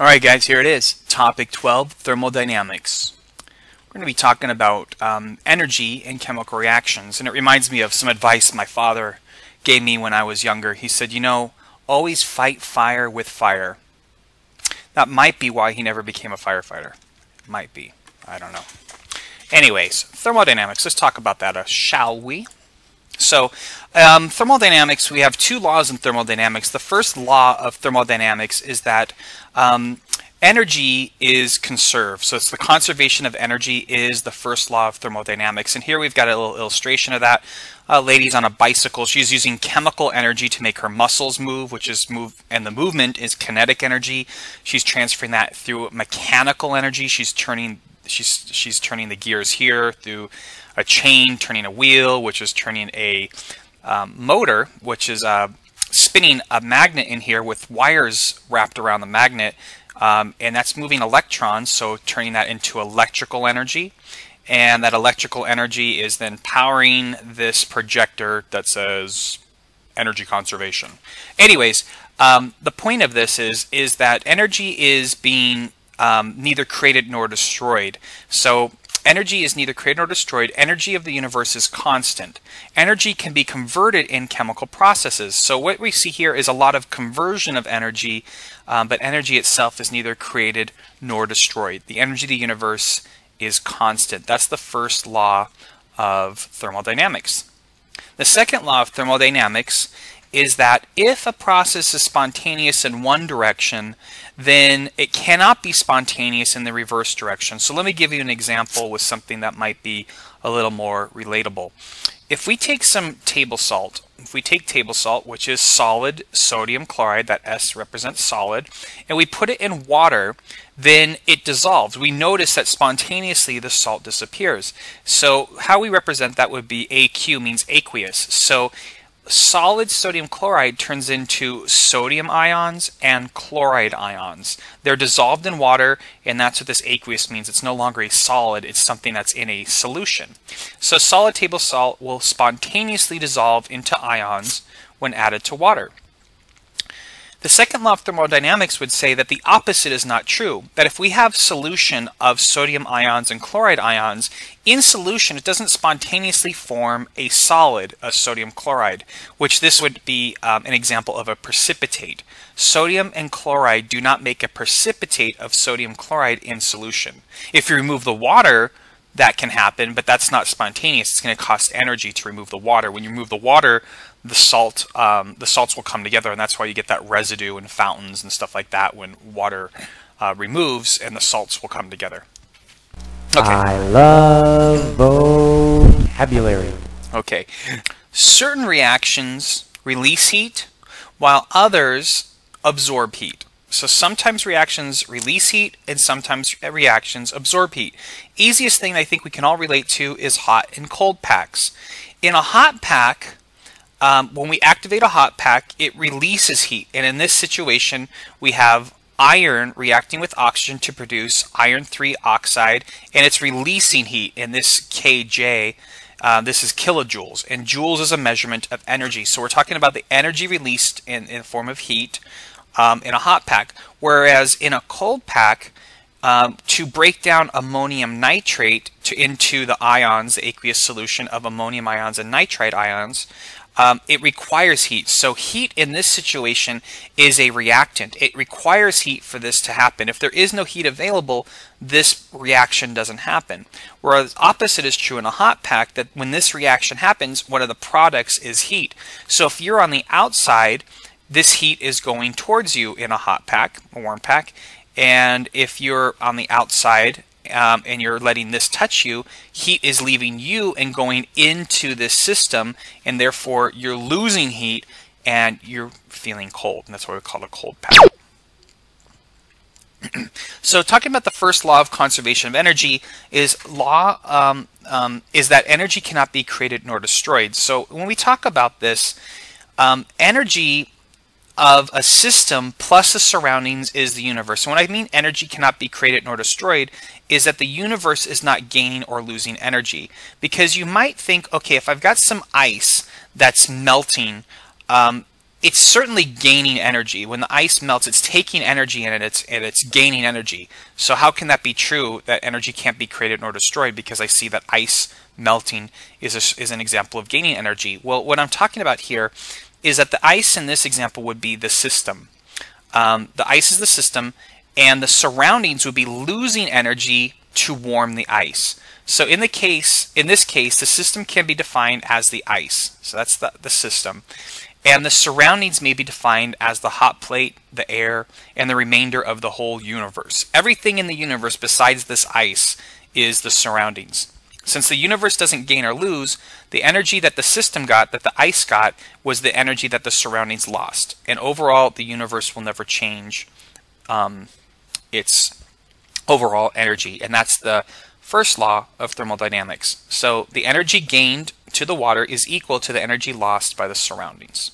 Alright guys, here it is. Topic 12, Thermodynamics. We're going to be talking about um, energy and chemical reactions. And it reminds me of some advice my father gave me when I was younger. He said, you know, always fight fire with fire. That might be why he never became a firefighter. Might be. I don't know. Anyways, thermodynamics. Let's talk about that, uh, shall we? So, um, thermodynamics, we have two laws in thermodynamics. The first law of thermodynamics is that um, energy is conserved. So it's the conservation of energy is the first law of thermodynamics. And here we've got a little illustration of that. A lady's on a bicycle. She's using chemical energy to make her muscles move, which is move, and the movement is kinetic energy. She's transferring that through mechanical energy. She's turning she's she's turning the gears here through a chain, turning a wheel, which is turning a um, motor, which is uh, spinning a magnet in here with wires wrapped around the magnet, um, and that's moving electrons, so turning that into electrical energy. And that electrical energy is then powering this projector that says energy conservation. Anyways, um, the point of this is is that energy is being um, neither created nor destroyed. So Energy is neither created nor destroyed. Energy of the universe is constant. Energy can be converted in chemical processes. So what we see here is a lot of conversion of energy, um, but energy itself is neither created nor destroyed. The energy of the universe is constant. That's the first law of thermodynamics. The second law of thermodynamics is that if a process is spontaneous in one direction, then it cannot be spontaneous in the reverse direction. So let me give you an example with something that might be a little more relatable. If we take some table salt, if we take table salt, which is solid sodium chloride, that S represents solid, and we put it in water, then it dissolves. We notice that spontaneously the salt disappears. So how we represent that would be AQ means aqueous. So solid sodium chloride turns into sodium ions and chloride ions. They're dissolved in water, and that's what this aqueous means. It's no longer a solid, it's something that's in a solution. So solid table salt will spontaneously dissolve into ions when added to water. The second law of thermodynamics would say that the opposite is not true, that if we have solution of sodium ions and chloride ions, in solution it doesn't spontaneously form a solid, a sodium chloride, which this would be um, an example of a precipitate. Sodium and chloride do not make a precipitate of sodium chloride in solution. If you remove the water, that can happen, but that's not spontaneous. It's going to cost energy to remove the water. When you remove the water, the salt um, the salts will come together, and that's why you get that residue in fountains and stuff like that when water uh, removes, and the salts will come together. Okay. I love vocabulary. Okay. Certain reactions release heat, while others absorb heat. So sometimes reactions release heat and sometimes reactions absorb heat. Easiest thing I think we can all relate to is hot and cold packs. In a hot pack, um, when we activate a hot pack, it releases heat. And in this situation, we have iron reacting with oxygen to produce iron 3 oxide, and it's releasing heat. In this KJ, uh, this is kilojoules, and joules is a measurement of energy. So we're talking about the energy released in, in the form of heat um, in a hot pack, whereas in a cold pack, um, to break down ammonium nitrate to, into the ions, the aqueous solution of ammonium ions and nitrite ions, um, it requires heat. So heat in this situation is a reactant. It requires heat for this to happen. If there is no heat available, this reaction doesn't happen. Whereas opposite is true in a hot pack that when this reaction happens, one of the products is heat. So if you're on the outside, this heat is going towards you in a hot pack, a warm pack. And if you're on the outside um, and you're letting this touch you, heat is leaving you and going into this system, and therefore you're losing heat and you're feeling cold. And that's what we call a cold pack. so talking about the first law of conservation of energy is law um, um, is that energy cannot be created nor destroyed. So when we talk about this, um, energy of a system plus the surroundings is the universe. So when I mean energy cannot be created nor destroyed, is that the universe is not gaining or losing energy. Because you might think, okay, if I've got some ice that's melting, um, it's certainly gaining energy. When the ice melts, it's taking energy and it's and it's gaining energy. So how can that be true that energy can't be created nor destroyed? Because I see that ice melting is a, is an example of gaining energy. Well, what I'm talking about here is that the ice in this example would be the system. Um, the ice is the system, and the surroundings would be losing energy to warm the ice. So in the case, in this case, the system can be defined as the ice. So that's the, the system. And the surroundings may be defined as the hot plate, the air, and the remainder of the whole universe. Everything in the universe besides this ice is the surroundings. Since the universe doesn't gain or lose, the energy that the system got, that the ice got, was the energy that the surroundings lost. And overall, the universe will never change um, its overall energy. And that's the first law of thermodynamics. So the energy gained to the water is equal to the energy lost by the surroundings.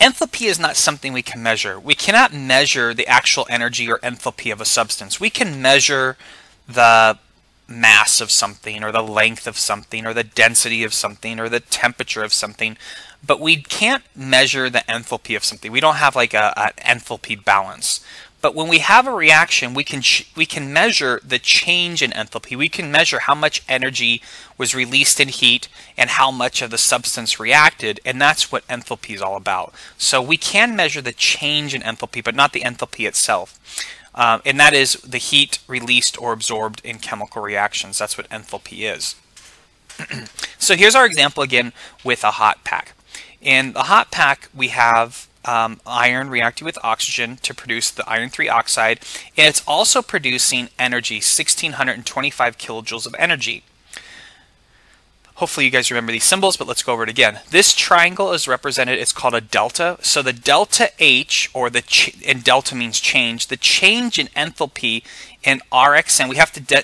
Enthalpy is not something we can measure. We cannot measure the actual energy or enthalpy of a substance. We can measure the mass of something or the length of something or the density of something or the temperature of something, but we can't measure the enthalpy of something. We don't have like a, an enthalpy balance. But when we have a reaction, we can we can measure the change in enthalpy. We can measure how much energy was released in heat and how much of the substance reacted, and that's what enthalpy is all about. So we can measure the change in enthalpy, but not the enthalpy itself. Uh, and that is the heat released or absorbed in chemical reactions. That's what enthalpy is. so here's our example again with a hot pack. In the hot pack, we have um, iron reacting with oxygen to produce the iron 3 oxide, and it's also producing energy, 1625 kilojoules of energy. Hopefully you guys remember these symbols, but let's go over it again. This triangle is represented, it's called a delta. So the delta H, or the, and delta means change, the change in enthalpy in RxN, we have to de-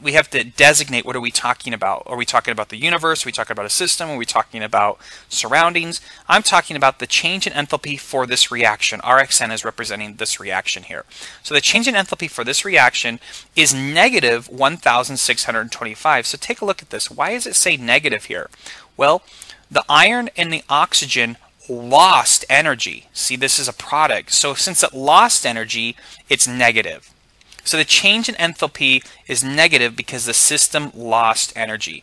we have to designate what are we talking about. Are we talking about the universe? Are we talking about a system? Are we talking about surroundings? I'm talking about the change in enthalpy for this reaction. RxN is representing this reaction here. So the change in enthalpy for this reaction is negative 1,625. So take a look at this. Why does it say negative here? Well, the iron and the oxygen lost energy. See, this is a product. So since it lost energy, it's negative. So the change in enthalpy is negative because the system lost energy.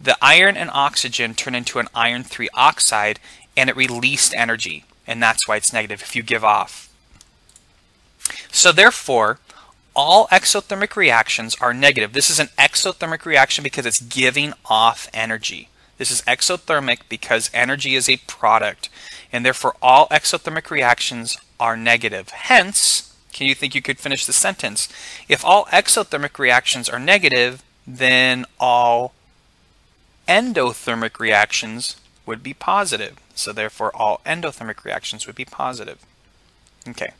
The iron and oxygen turn into an iron 3 oxide and it released energy. And that's why it's negative if you give off. So therefore, all exothermic reactions are negative. This is an exothermic reaction because it's giving off energy. This is exothermic because energy is a product. And therefore, all exothermic reactions are negative. Hence, can you think you could finish the sentence? If all exothermic reactions are negative, then all endothermic reactions would be positive. So therefore, all endothermic reactions would be positive. Okay.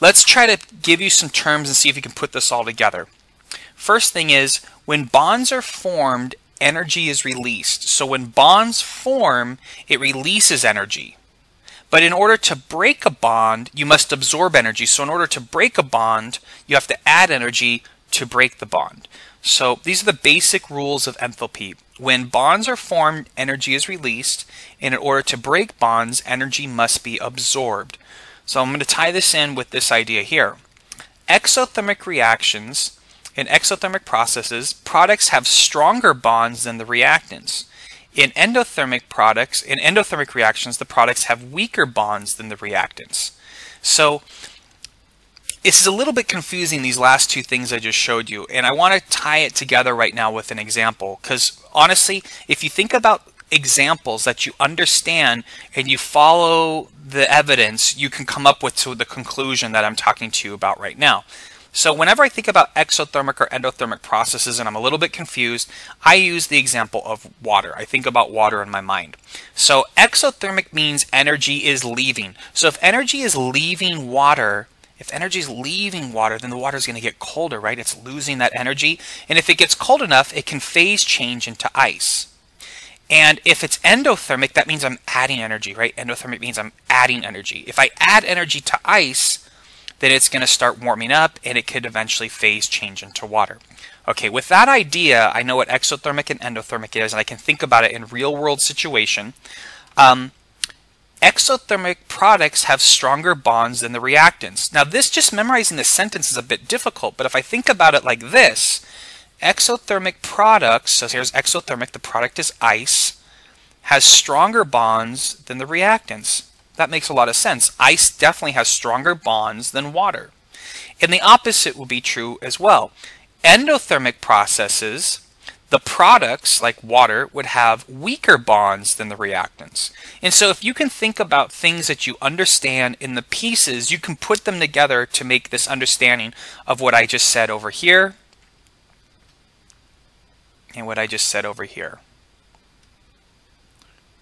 Let's try to give you some terms and see if you can put this all together. First thing is, when bonds are formed, energy is released. So when bonds form, it releases energy. But in order to break a bond, you must absorb energy. So in order to break a bond, you have to add energy to break the bond. So these are the basic rules of enthalpy. When bonds are formed, energy is released, and in order to break bonds, energy must be absorbed. So I'm going to tie this in with this idea here. Exothermic reactions, in exothermic processes, products have stronger bonds than the reactants. In endothermic products, in endothermic reactions, the products have weaker bonds than the reactants. So this is a little bit confusing, these last two things I just showed you, and I want to tie it together right now with an example, because honestly, if you think about examples that you understand and you follow the evidence, you can come up with to the conclusion that I'm talking to you about right now. So whenever I think about exothermic or endothermic processes and I'm a little bit confused, I use the example of water. I think about water in my mind. So exothermic means energy is leaving. So if energy is leaving water, if energy is leaving water, then the water is going to get colder, right? It's losing that energy. And if it gets cold enough, it can phase change into ice. And if it's endothermic, that means I'm adding energy, right? Endothermic means I'm adding energy. If I add energy to ice, then it's going to start warming up and it could eventually phase change into water. Okay, with that idea, I know what exothermic and endothermic is, and I can think about it in real world situation. Um, exothermic products have stronger bonds than the reactants. Now, this just memorizing the sentence is a bit difficult, but if I think about it like this, exothermic products, so here's exothermic, the product is ice, has stronger bonds than the reactants. That makes a lot of sense. Ice definitely has stronger bonds than water. And the opposite will be true as well. Endothermic processes the products, like water, would have weaker bonds than the reactants. And so if you can think about things that you understand in the pieces, you can put them together to make this understanding of what I just said over here and what I just said over here.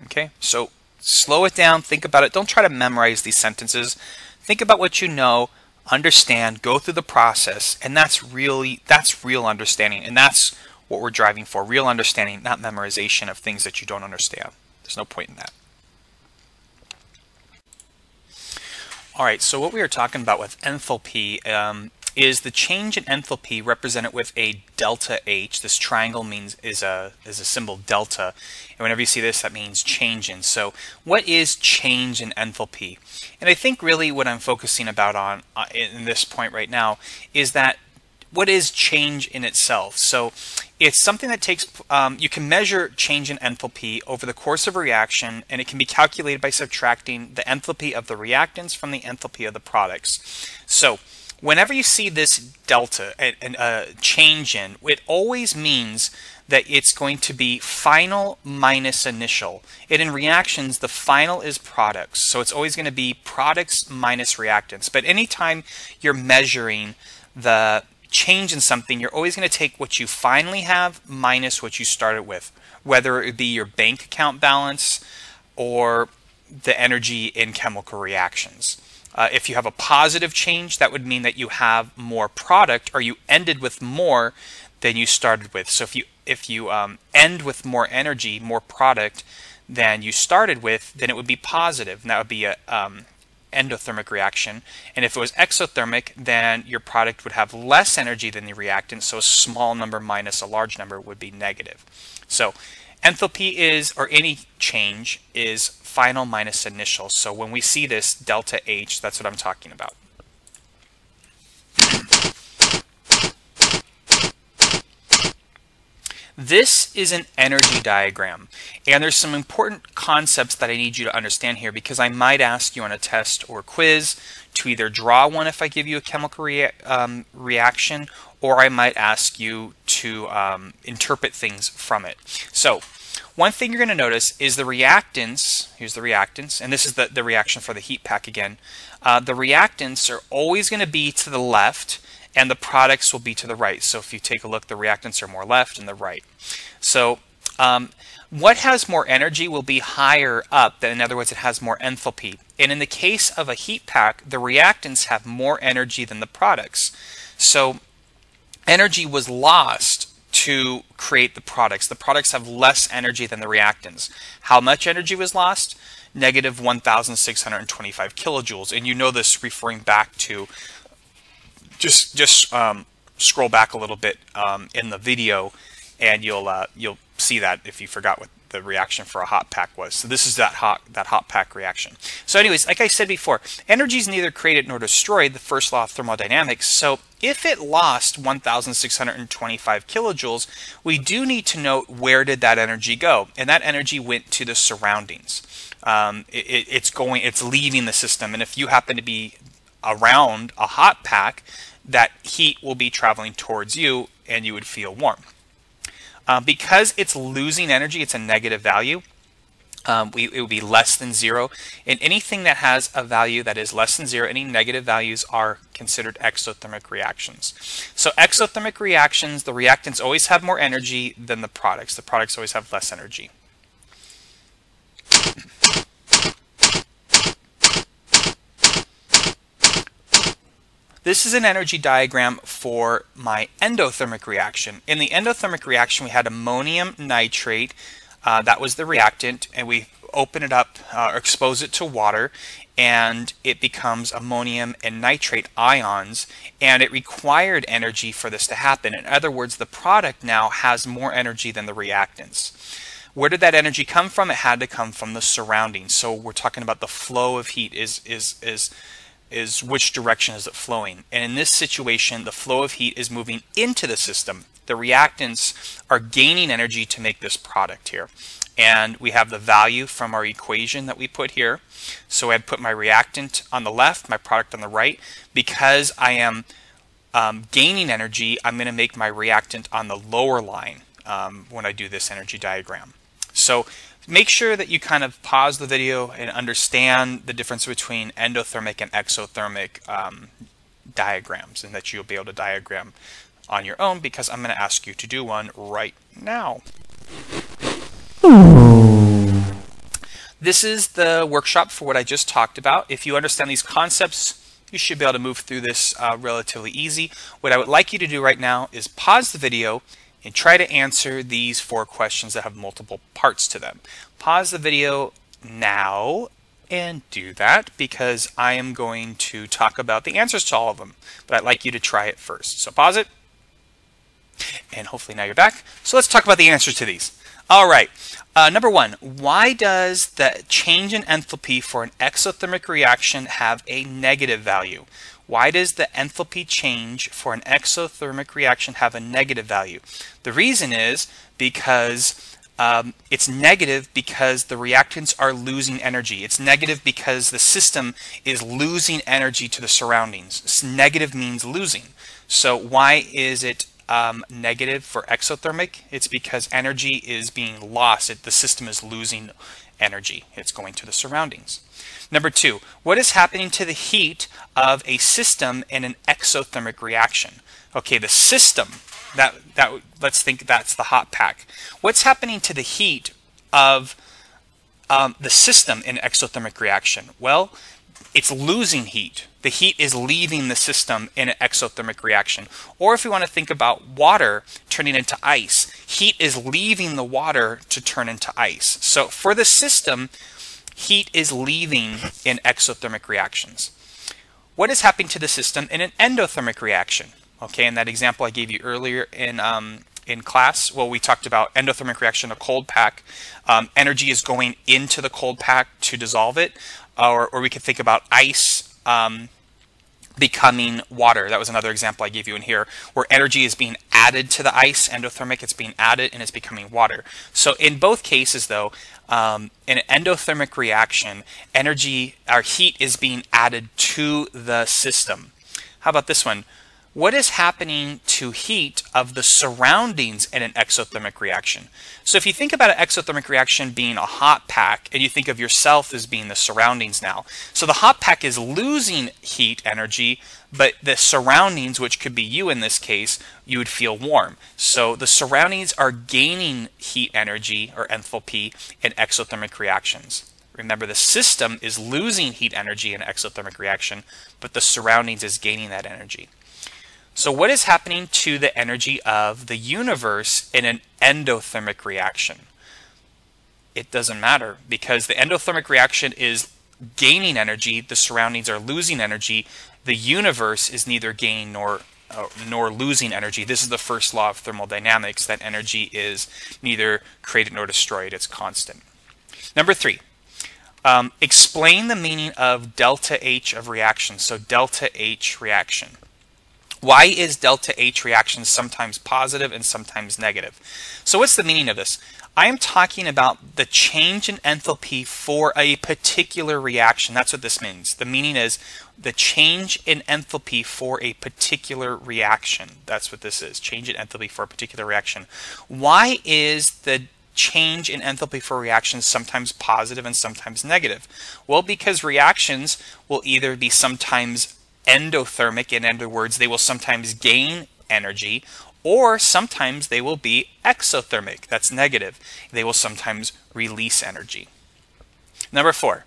Okay, so slow it down, think about it. Don't try to memorize these sentences. Think about what you know, understand, go through the process, and that's really that's real understanding. And that's what we're driving for real understanding, not memorization of things that you don't understand. There's no point in that. All right, so what we are talking about with enthalpy um, is the change in enthalpy represented with a delta H. This triangle means is a is a symbol delta, and whenever you see this, that means change in. So, what is change in enthalpy? And I think really what I'm focusing about on uh, in this point right now is that what is change in itself? So it's something that takes, um, you can measure change in enthalpy over the course of a reaction, and it can be calculated by subtracting the enthalpy of the reactants from the enthalpy of the products. So whenever you see this delta, a, a change in, it always means that it's going to be final minus initial. And in reactions, the final is products. So it's always going to be products minus reactants. But anytime you're measuring the change in something, you're always going to take what you finally have minus what you started with, whether it be your bank account balance or the energy in chemical reactions. Uh, if you have a positive change, that would mean that you have more product or you ended with more than you started with. So if you if you um, end with more energy, more product than you started with, then it would be positive, and that would be a um, endothermic reaction. And if it was exothermic, then your product would have less energy than the reactant, so a small number minus a large number would be negative. So enthalpy is, or any change, is final minus initial. So when we see this delta H, that's what I'm talking about. This is an energy diagram, and there's some important concepts that I need you to understand here because I might ask you on a test or quiz to either draw one if I give you a chemical rea um, reaction, or I might ask you to um, interpret things from it. So one thing you're going to notice is the reactants, here's the reactants, and this is the, the reaction for the heat pack again. Uh, the reactants are always going to be to the left, and the products will be to the right. So if you take a look, the reactants are more left and the right. So um, what has more energy will be higher up, than, in other words, it has more enthalpy. And in the case of a heat pack, the reactants have more energy than the products. So energy was lost to create the products. The products have less energy than the reactants. How much energy was lost? Negative 1,625 kilojoules. And you know this referring back to just just um, scroll back a little bit um, in the video, and you'll uh, you'll see that if you forgot what the reaction for a hot pack was. So this is that hot that hot pack reaction. So anyways, like I said before, energy is neither created nor destroyed, the first law of thermodynamics. So if it lost 1,625 kilojoules, we do need to note where did that energy go, and that energy went to the surroundings. Um, it, it's going, it's leaving the system, and if you happen to be around a hot pack, that heat will be traveling towards you and you would feel warm. Uh, because it's losing energy, it's a negative value. Um, we, it would be less than zero. And anything that has a value that is less than zero, any negative values are considered exothermic reactions. So exothermic reactions, the reactants always have more energy than the products. The products always have less energy. This is an energy diagram for my endothermic reaction. In the endothermic reaction, we had ammonium nitrate Uh, that was the reactant, and we open it up uh, or expose it to water, and it becomes ammonium and nitrate ions, and it required energy for this to happen. In other words, the product now has more energy than the reactants. Where did that energy come from? It had to come from the surroundings. So we're talking about the flow of heat is is is is which direction is it flowing? And in this situation, the flow of heat is moving into the system. The reactants are gaining energy to make this product here. And we have the value from our equation that we put here. So I'd put my reactant on the left, my product on the right. Because I am um, gaining energy, I'm going to make my reactant on the lower line um, when I do this energy diagram. So make sure that you kind of pause the video and understand the difference between endothermic and exothermic um, diagrams and that you'll be able to diagram on your own because I'm going to ask you to do one right now. This is the workshop for what I just talked about. If you understand these concepts, you should be able to move through this uh, relatively easy. What I would like you to do right now is pause the video and try to answer these four questions that have multiple parts to them. Pause the video now and do that because I am going to talk about the answers to all of them, but I'd like you to try it first. So pause it, and hopefully now you're back. So let's talk about the answers to these. All right, uh, number one, why does the change in enthalpy for an exothermic reaction have a negative value? Why does the enthalpy change for an exothermic reaction have a negative value? The reason is because um, it's negative because the reactants are losing energy. It's negative because the system is losing energy to the surroundings. negative means losing. So why is it um, negative for exothermic? It's because energy is being lost. It, the system is losing energy. It's going to the surroundings. Number two, what is happening to the heat of a system in an exothermic reaction? Okay, the system, that, that let's think that's the hot pack. What's happening to the heat of um, the system in exothermic reaction? Well, it's losing heat. The heat is leaving the system in an exothermic reaction. Or if we want to think about water turning into ice, heat is leaving the water to turn into ice. So for the system, heat is leaving in exothermic reactions. What is happening to the system in an endothermic reaction? Okay, in that example I gave you earlier in um, in class, well, we talked about endothermic reaction, a cold pack. Um, energy is going into the cold pack to dissolve it, or, or we could think about ice um, becoming water. That was another example I gave you in here, where energy is being added to the ice, endothermic, it's being added and it's becoming water. So in both cases, though, um, in an endothermic reaction, energy or heat is being added to the system. How about this one? What is happening to heat of the surroundings in an exothermic reaction. So if you think about an exothermic reaction being a hot pack and you think of yourself as being the surroundings now. So the hot pack is losing heat energy, but the surroundings, which could be you in this case, you would feel warm. So the surroundings are gaining heat energy or enthalpy in exothermic reactions. Remember, the system is losing heat energy in an exothermic reaction, but the surroundings is gaining that energy. So what is happening to the energy of the universe in an endothermic reaction? It doesn't matter because the endothermic reaction is gaining energy, the surroundings are losing energy. The universe is neither gaining nor uh, nor losing energy. This is the first law of thermodynamics that energy is neither created nor destroyed, it's constant. Number three, um, explain the meaning of delta H of reaction. So delta H reaction. Why is delta H reaction sometimes positive and sometimes negative? So what's the meaning of this? I am talking about the change in enthalpy for a particular reaction. That's what this means. The meaning is the change in enthalpy for a particular reaction. That's what this is. Change in enthalpy for a particular reaction. Why is the change in enthalpy for reactions sometimes positive and sometimes negative? Well, because reactions will either be sometimes endothermic. In other words, they will sometimes gain energy or sometimes they will be exothermic. That's negative. They will sometimes release energy. Number four,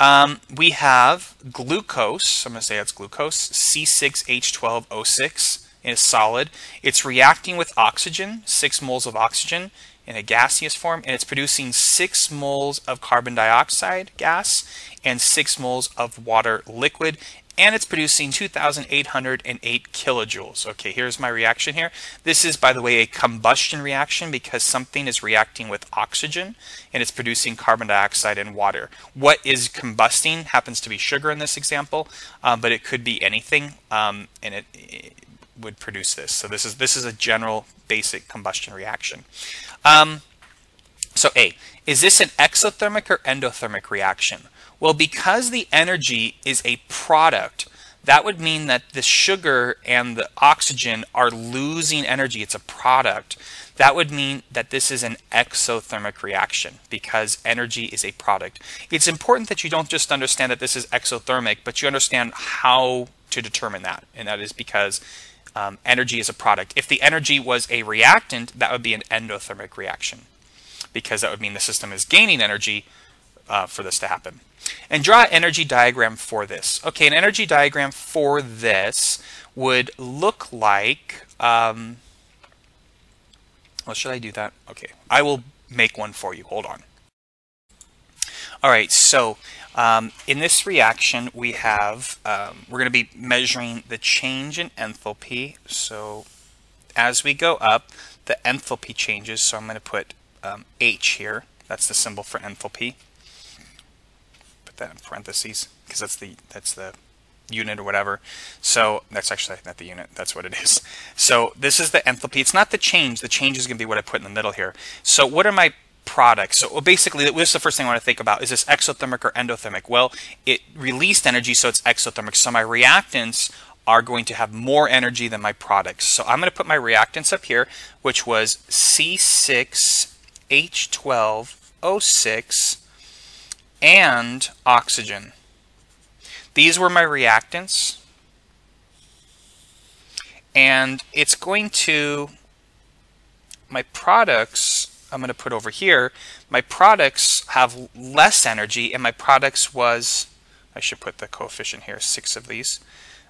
um, we have glucose. I'm going to say that's glucose, C6H12O6 is solid. It's reacting with oxygen, 6 moles of oxygen, in a gaseous form, and it's producing 6 moles of carbon dioxide gas and 6 moles of water liquid, and it's producing 2,808 kilojoules. Okay, here's my reaction here. This is, by the way, a combustion reaction because something is reacting with oxygen and it's producing carbon dioxide and water. What is combusting happens to be sugar in this example, um, but it could be anything, um, and it, it, would produce this. So this is this is a general basic combustion reaction. Um, so A, is this an exothermic or endothermic reaction? Well, because the energy is a product, that would mean that the sugar and the oxygen are losing energy. It's a product. That would mean that this is an exothermic reaction because energy is a product. It's important that you don't just understand that this is exothermic, but you understand how to determine that. And that is because um, energy is a product. If the energy was a reactant, that would be an endothermic reaction because that would mean the system is gaining energy uh, for this to happen. And draw an energy diagram for this. Okay, an energy diagram for this would look like, um, well, should I do that? Okay, I will make one for you. Hold on. All right, so um, in this reaction, we have, um, we're going to be measuring the change in enthalpy. So as we go up, the enthalpy changes. So I'm going to put um, H here. That's the symbol for enthalpy that in parentheses because that's the that's the unit or whatever. So that's actually not the unit. That's what it is. So this is the enthalpy. It's not the change. The change is going to be what I put in the middle here. So what are my products? So well, basically, this is the first thing I want to think about. Is this exothermic or endothermic? Well, it released energy, so it's exothermic. So my reactants are going to have more energy than my products. So I'm going to put my reactants up here, which was C6H12O6 and oxygen. These were my reactants. And it's going to, my products, I'm going to put over here, my products have less energy and my products was, I should put the coefficient here, six of these.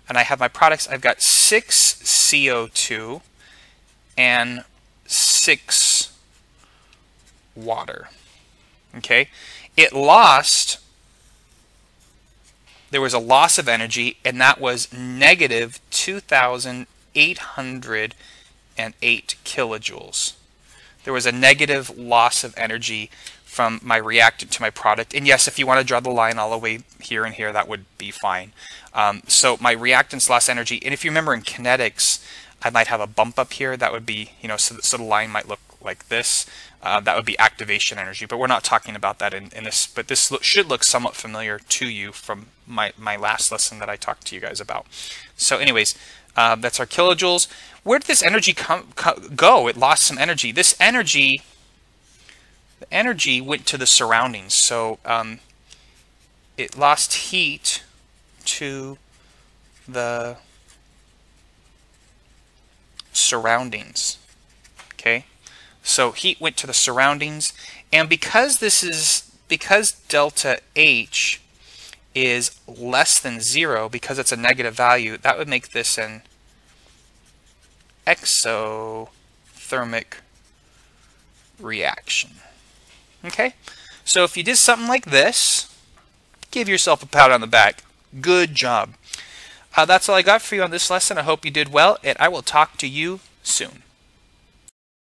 And I have my products, I've got six CO2 and six water. Okay, it lost, there was a loss of energy, and that was negative 2,808 kilojoules. There was a negative loss of energy from my reactant to my product. And yes, if you want to draw the line all the way here and here, that would be fine. Um, so my reactants lost energy. And if you remember in kinetics, I might have a bump up here. That would be, you know, so, so the line might look like this. Uh, that would be activation energy, but we're not talking about that in, in this. But this lo should look somewhat familiar to you from my, my last lesson that I talked to you guys about. So anyways, uh, that's our kilojoules. Where did this energy come, go? It lost some energy. This energy, the energy went to the surroundings. So um, it lost heat to the surroundings. Okay. So heat went to the surroundings. And because this is, because delta H is less than zero, because it's a negative value, that would make this an exothermic reaction. Okay? So if you did something like this, give yourself a pat on the back. Good job. Uh, that's all I got for you on this lesson. I hope you did well, and I will talk to you soon.